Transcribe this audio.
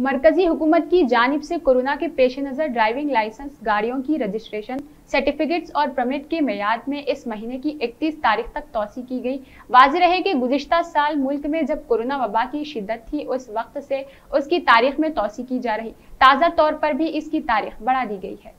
मरकजी हुकूमत की जानब से कोरोना के पेश नज़र ड्राइविंग लाइसेंस, गाड़ियों की रजिस्ट्रेशन, सर्टिफिकेट्स और परमिट के मैयाद में इस महीने की 31 तारीख तक तोसी की गई। वाज रहे कि गुजशत साल मुल्क में जब कोरोना वबा की शिद्दत थी, उस वक्त से उसकी तारीख में तोसी की जा रही। ताज़ा तौर पर भी इसकी तारीख बढ़ा दी गई है।